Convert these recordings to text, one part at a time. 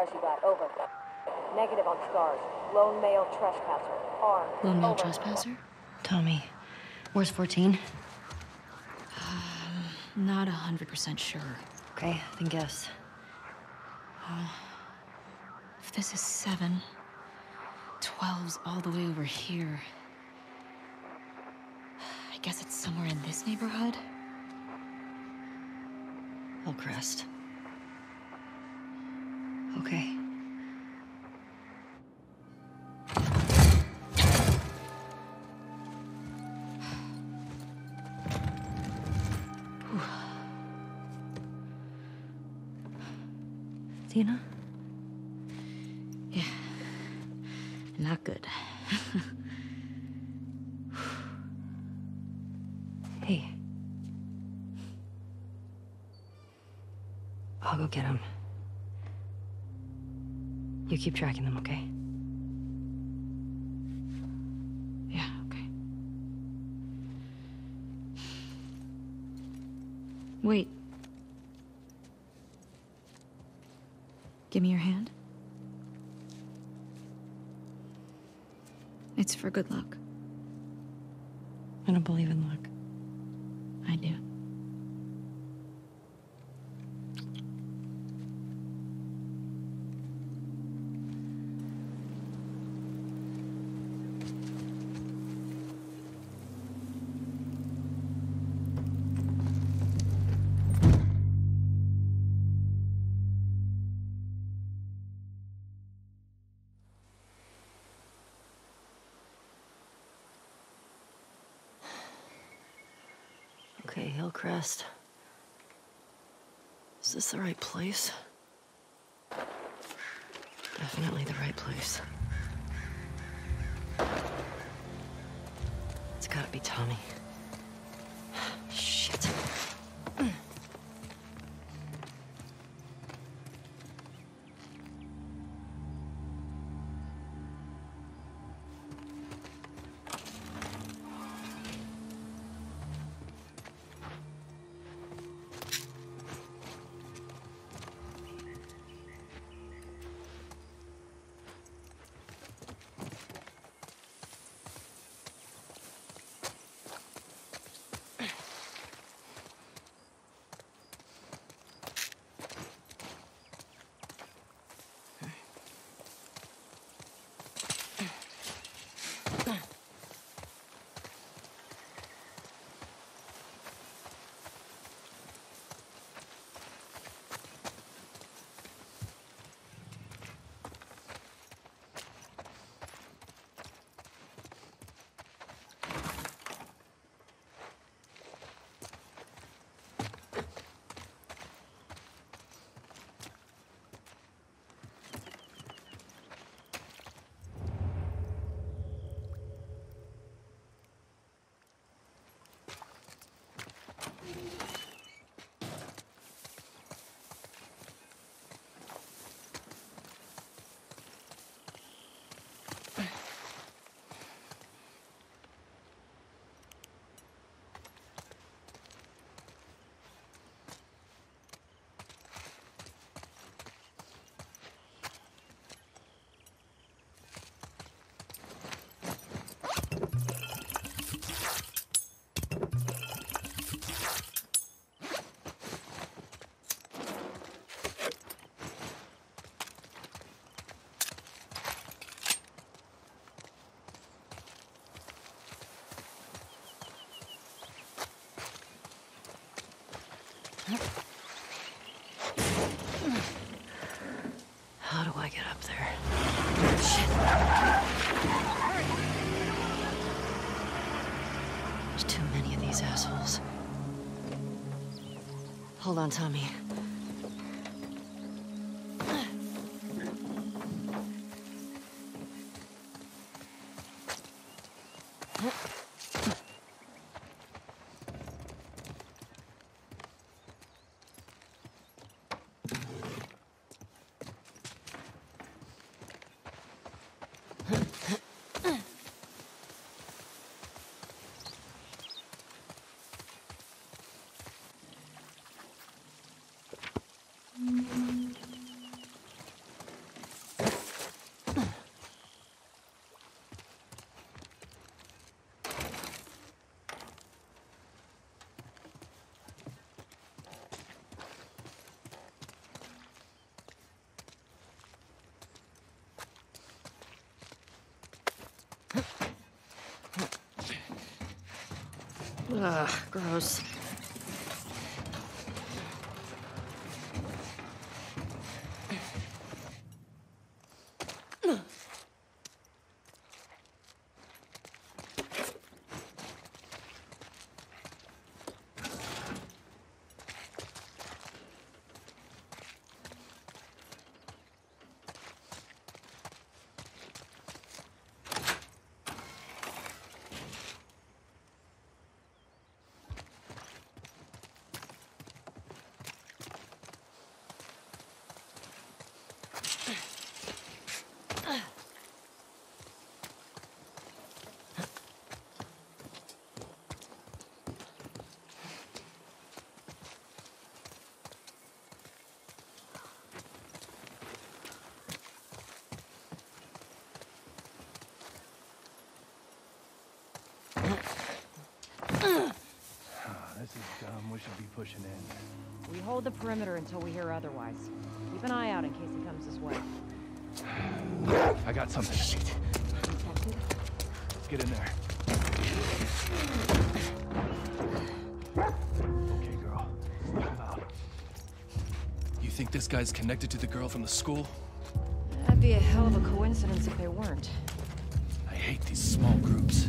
How scars you got? Over. Negative on scars. Lone male trespasser. Armed. Lone male Over. trespasser? Tommy. Where's 14? Um, not a hundred percent sure. Okay, then guess. Uh, if this is seven, 12's all the way over here. I guess it's somewhere in this neighborhood? Hillcrest. Okay. Dina? Yeah. Not good. Hey. I'll go get him. Keep tracking them, okay? Yeah, okay. Wait. Give me your hand. It's for good luck. Definitely the right place. It's gotta be Tommy. How do I get up there? Shit. There's too many of these assholes. Hold on, Tommy. Ugh, gross. This is dumb. We should be pushing in. We hold the perimeter until we hear otherwise. Keep an eye out in case he comes this way. I got something. Oh, Let's get in there. Okay, girl. Out. You think this guy's connected to the girl from the school? That'd be a hell of a coincidence if they weren't. I hate these small groups.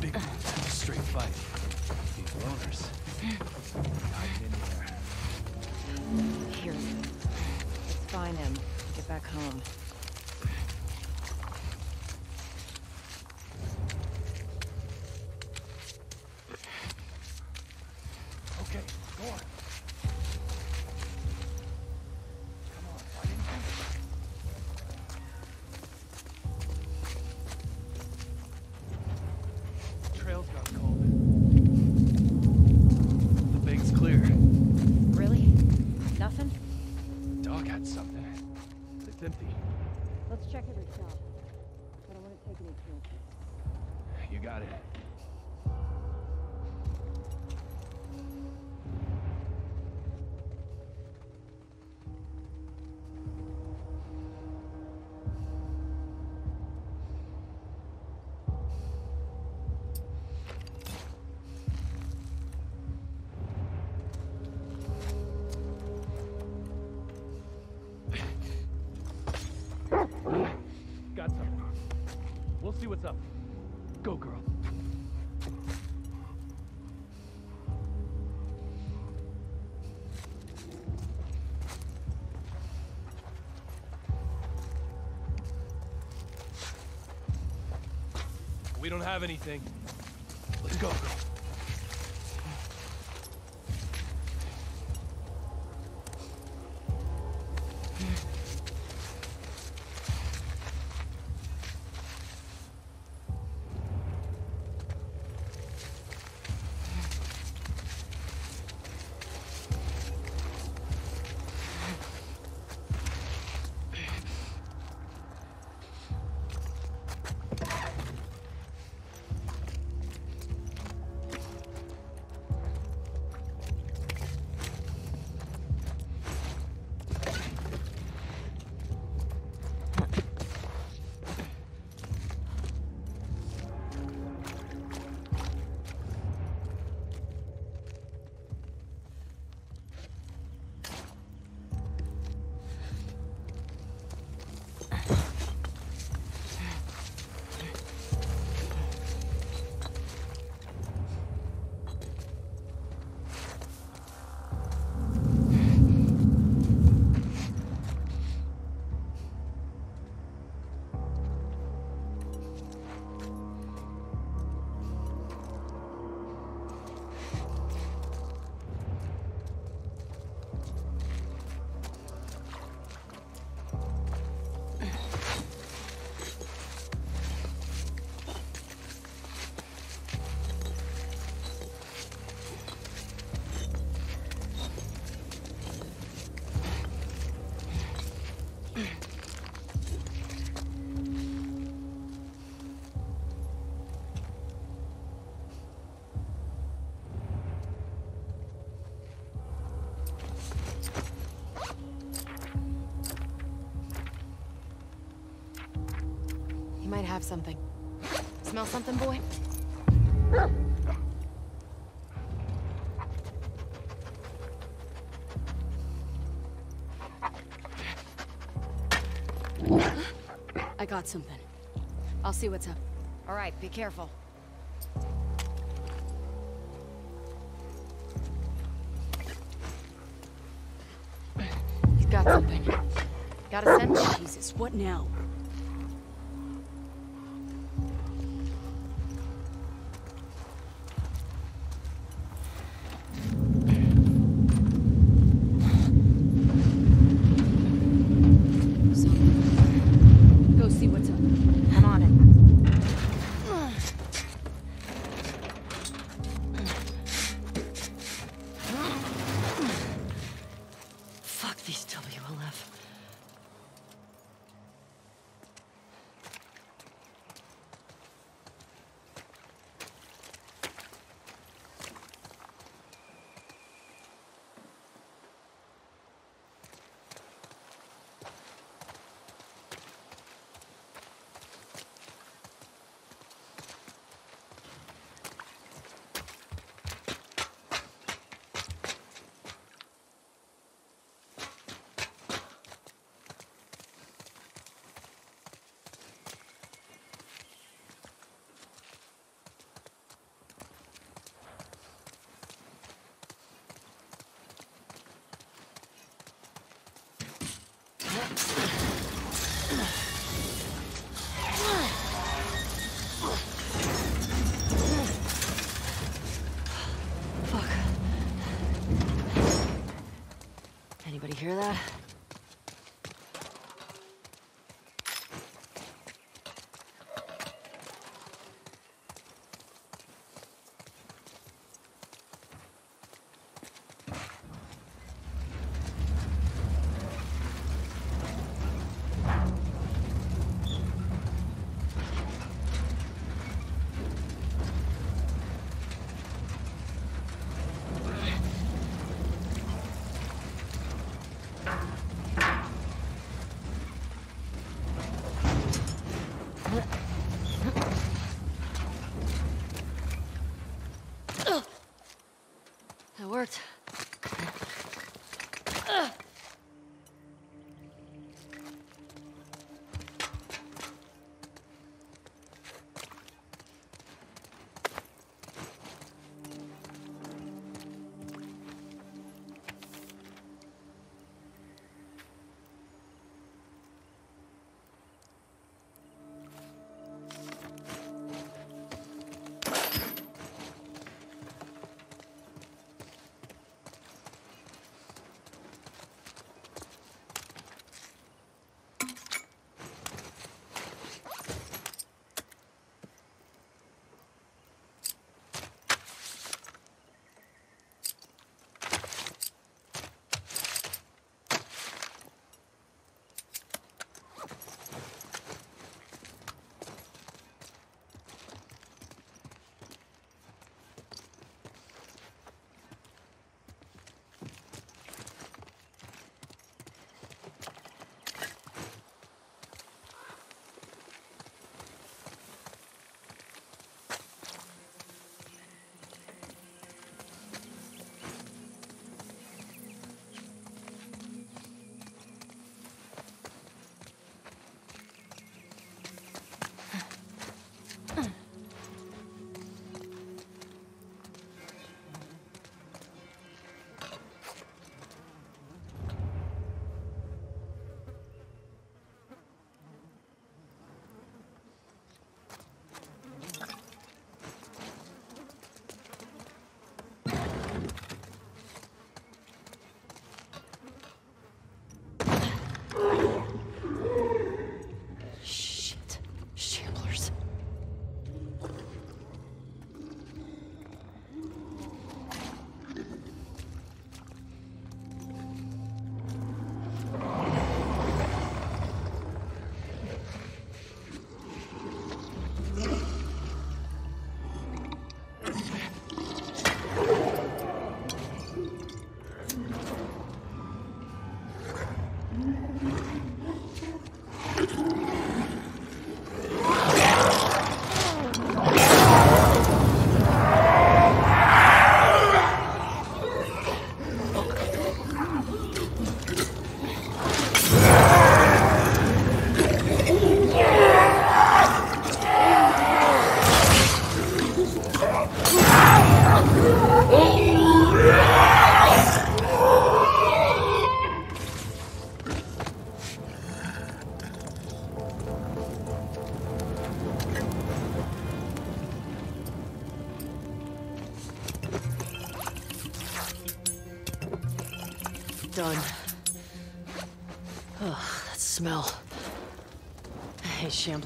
Big groups have a straight fight. These loners. Here. Let's find him. Get back home. We don't have anything. Let's go, have something. Smell something, boy? I got something. I'll see what's up. All right, be careful. He's got something. Got a sense? Jesus, what now? Hear that?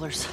Hate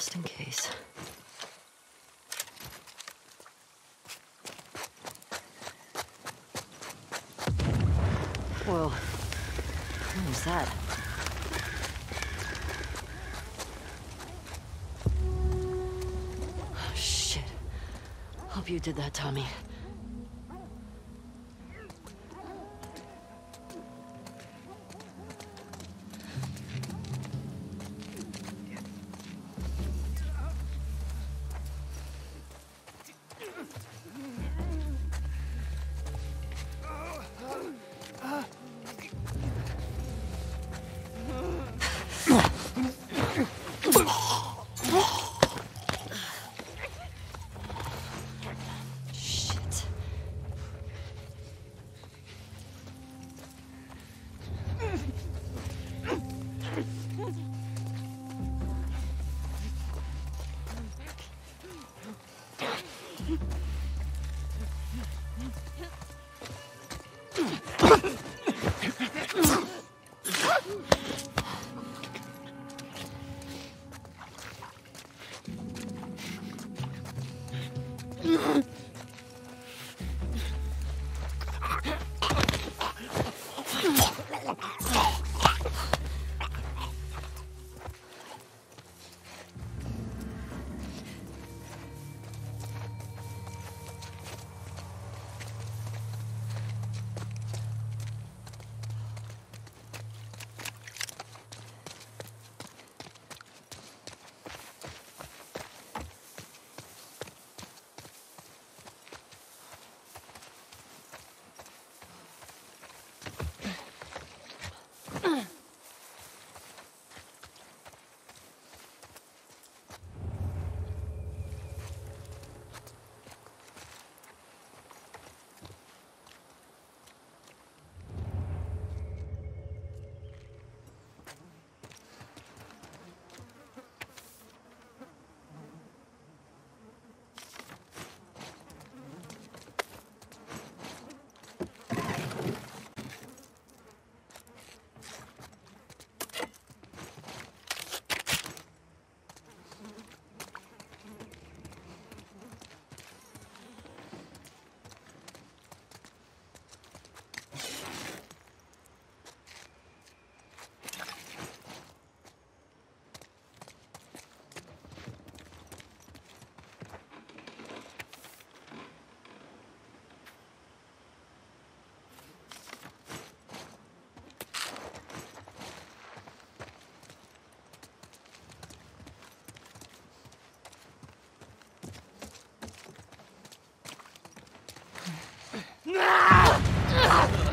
Just in case. Whoa. What was that? Oh, shit. Hope you did that, Tommy.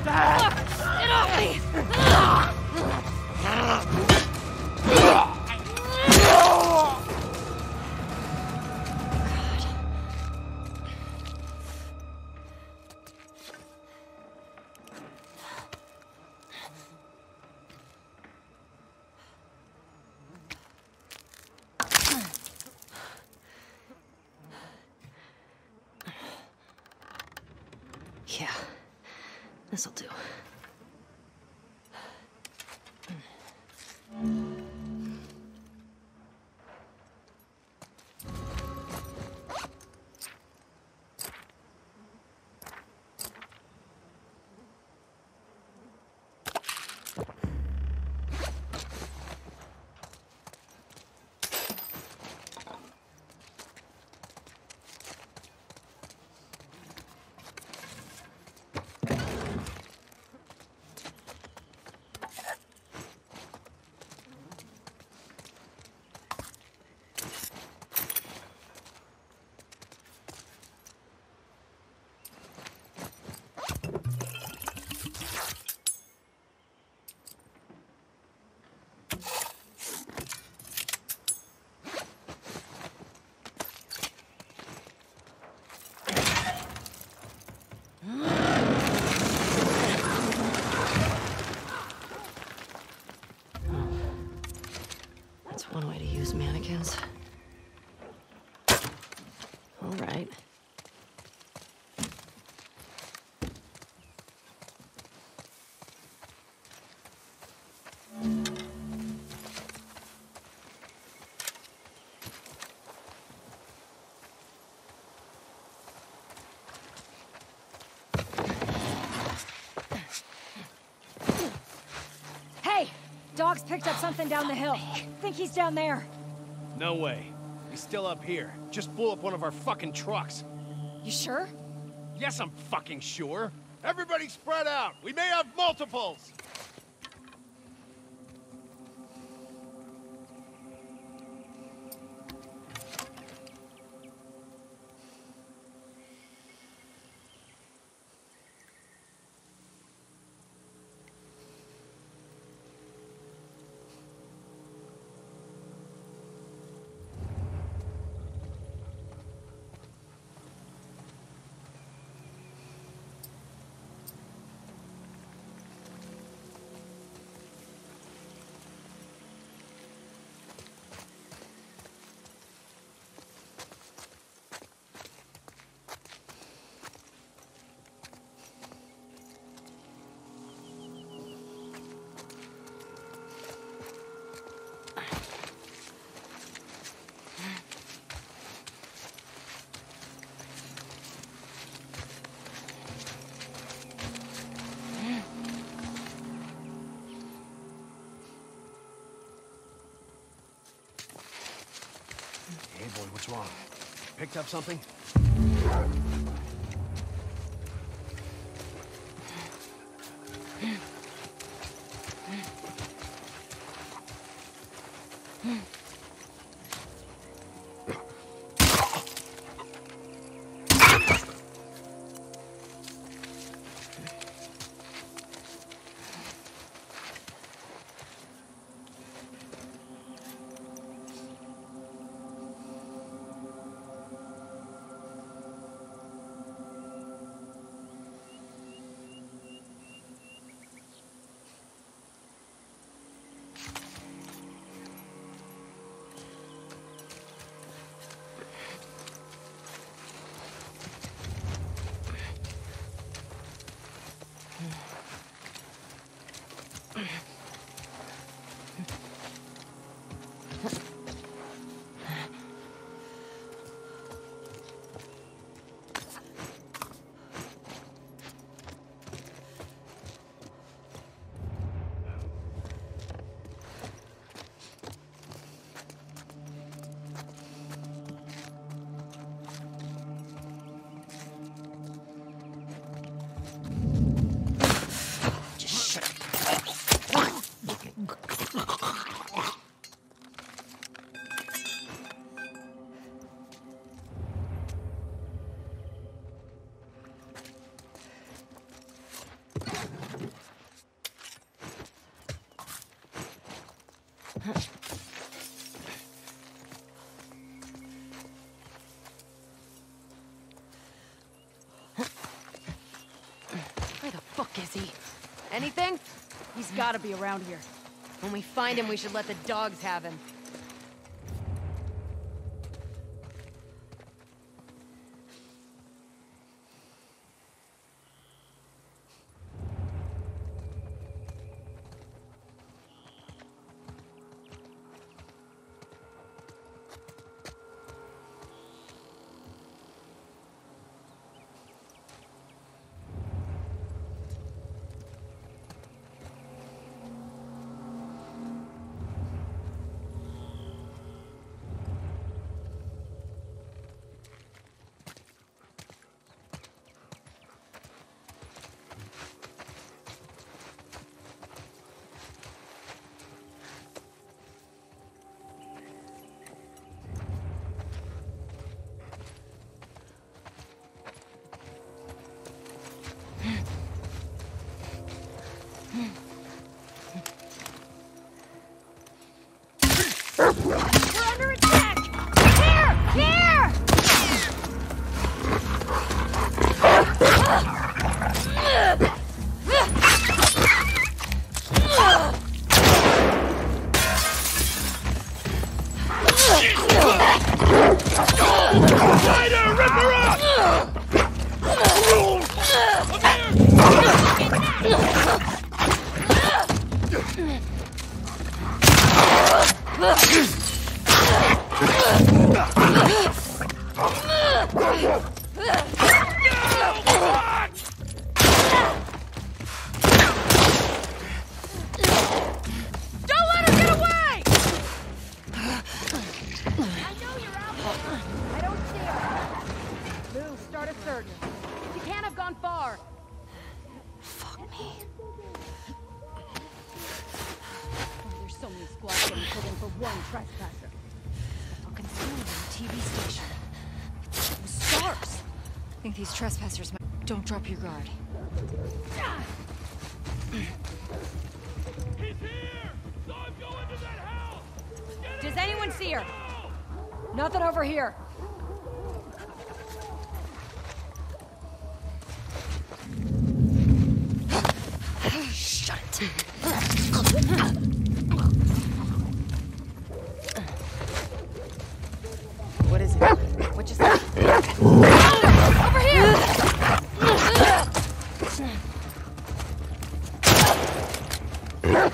Yeah. This'll do. Dogs picked up something down the hill. Think he's down there. No way. He's still up here. Just blew up one of our fucking trucks. You sure? Yes, I'm fucking sure. Everybody spread out. We may have multiples. Hey, boy, what's wrong? Picked up something? Where the fuck is he? Anything? He's gotta be around here. When we find him, we should let the dogs have him. Drop your guard. Does anyone see her? Nothing over here. Huh?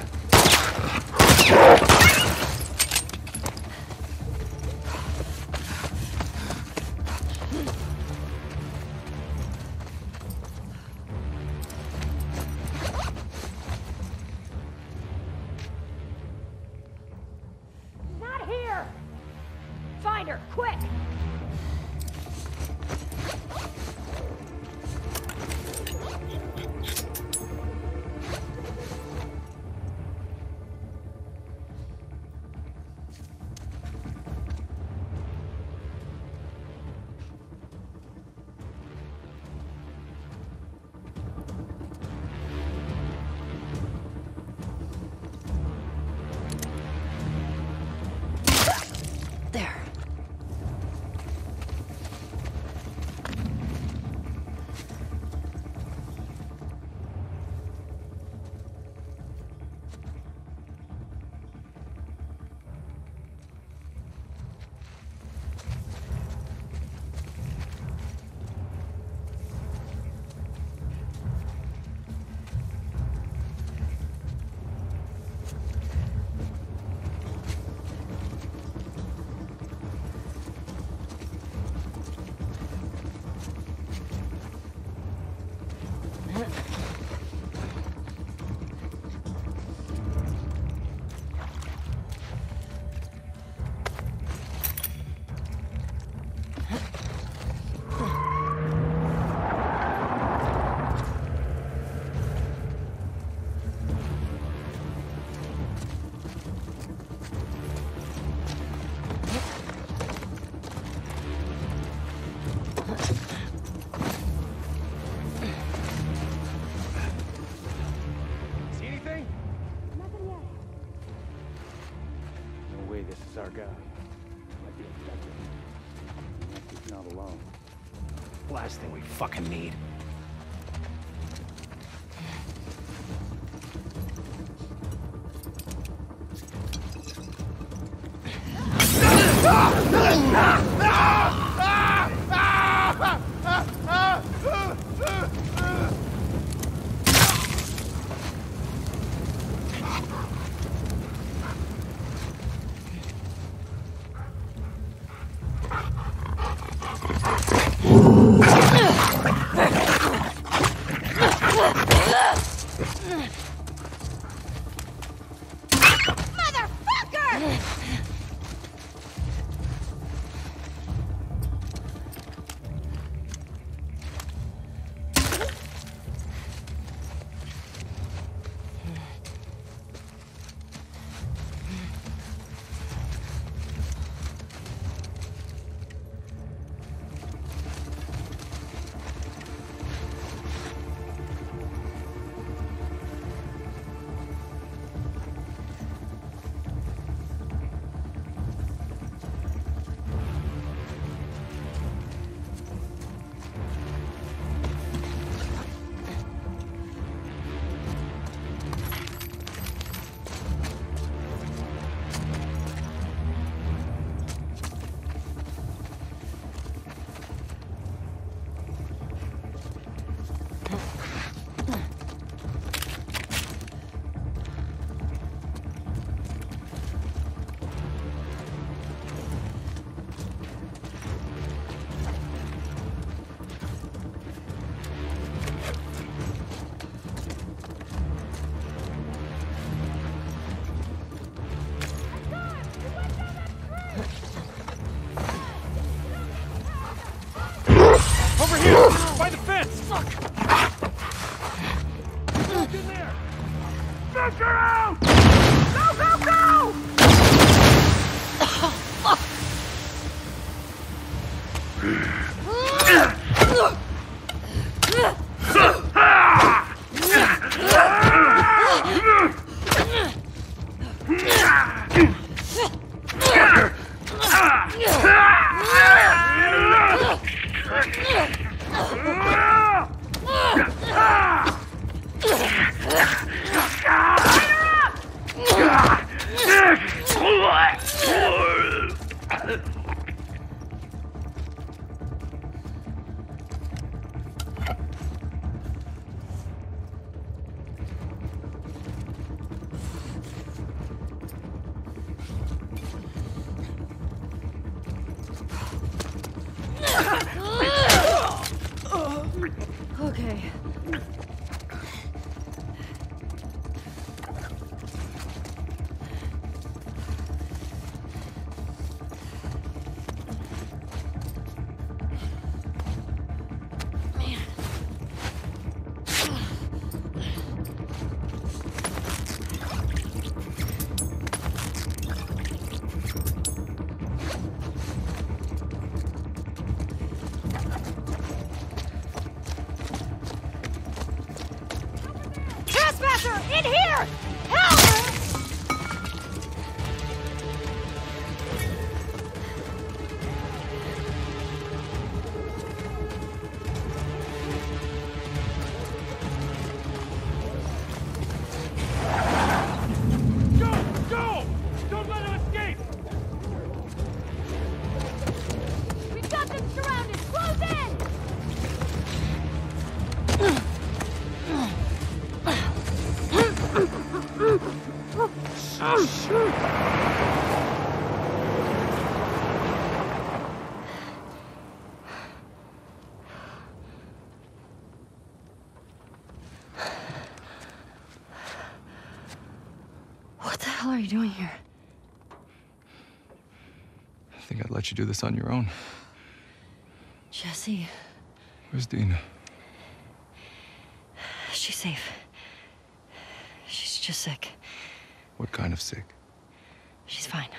need. What the hell are you doing here? I think I'd let you do this on your own. Jesse, Where's Dina? she's safe. She's just sick. What kind of sick? She's fine.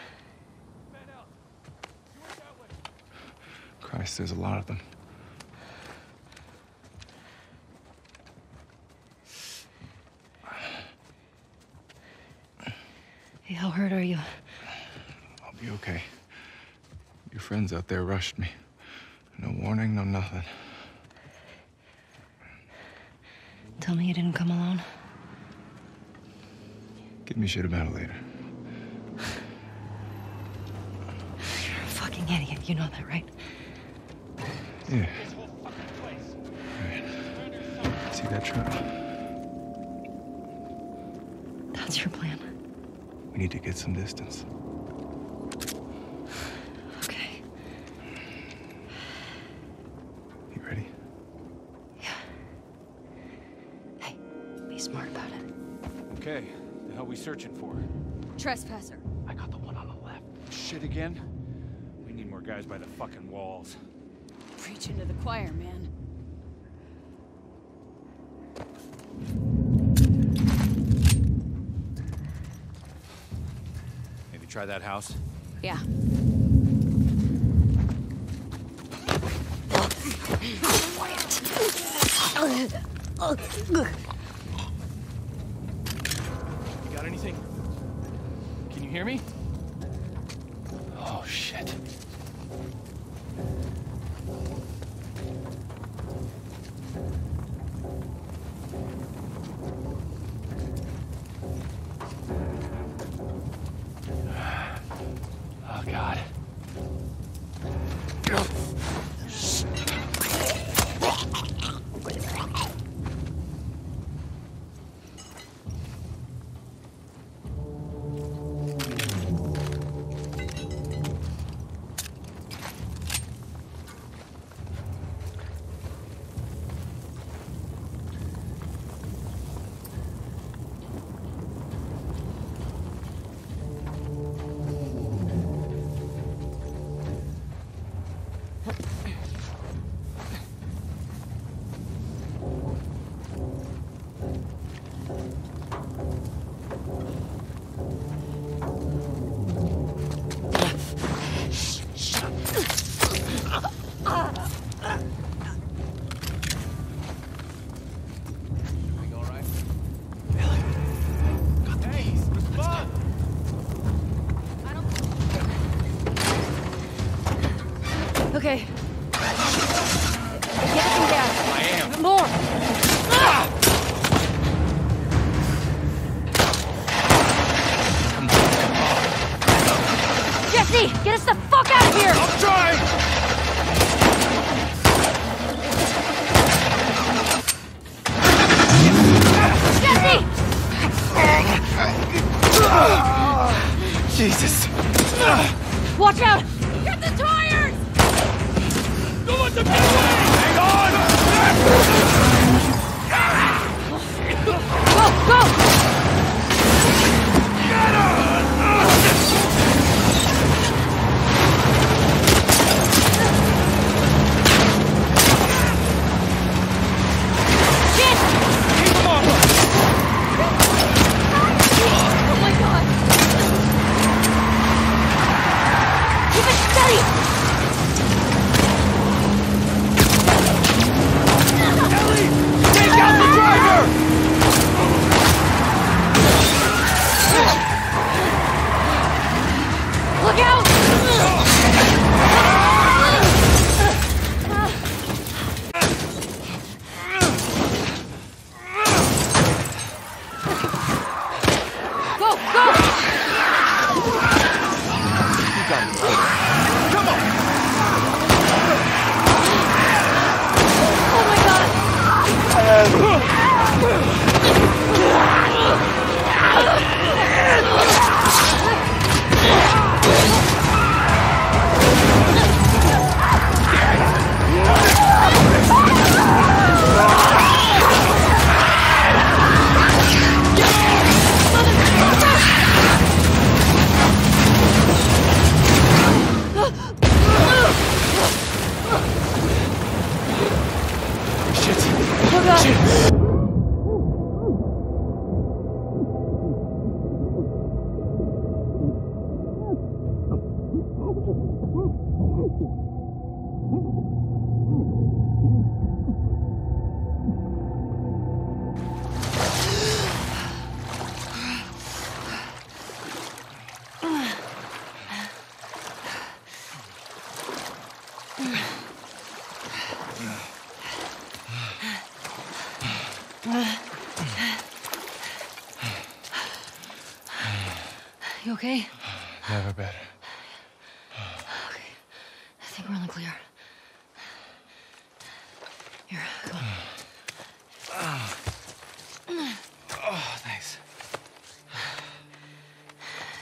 Christ, there's a lot of them. Hey, how hurt are you? I'll be okay. Your friends out there rushed me. No warning, no nothing. Tell me you didn't come alone. Give me shit about it later. You're a fucking idiot. You know that, right? Yeah. Right. See that truck? That's your plan. We need to get some distance. Searching for? Trespasser. I got the one on the left. Shit again? We need more guys by the fucking walls. Preaching to the choir, man. Maybe try that house? Yeah. You hear me?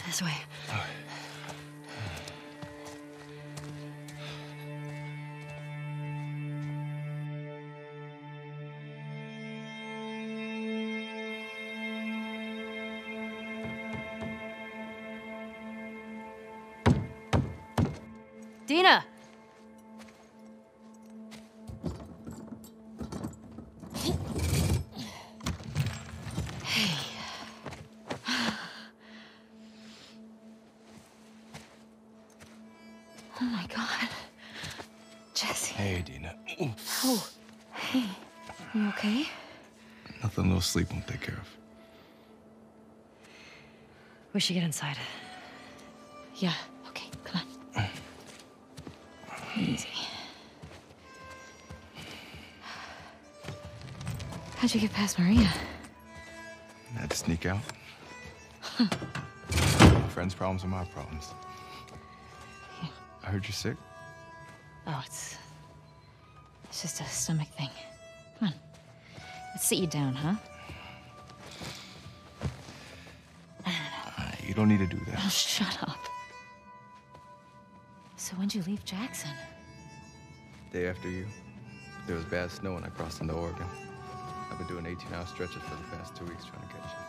This way. Dina! Sleep won't take care of. We should get inside. Yeah, okay, come on. Easy. How'd you get past Maria? I had to sneak out. my friend's problems are my problems. I heard you're sick. Oh, it's. It's just a stomach thing. Come on. Let's sit you down, huh? Don't need to do that. Oh, shut up. So when'd you leave Jackson? Day after you, there was bad snow and I crossed into Oregon. I've been doing 18 hour stretches for the past two weeks trying to catch you.